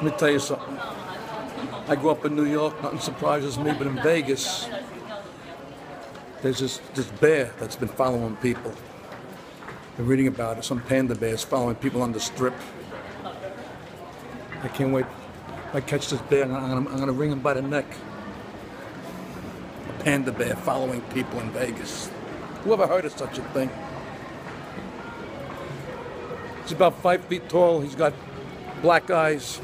Let me tell you something. I grew up in New York, nothing surprises me, but in Vegas, there's this, this bear that's been following people. Been reading about it, some panda bears following people on the strip. I can't wait. If I catch this bear, I'm gonna, I'm gonna wring him by the neck. A panda bear following people in Vegas. Who ever heard of such a thing? He's about five feet tall. He's got black eyes.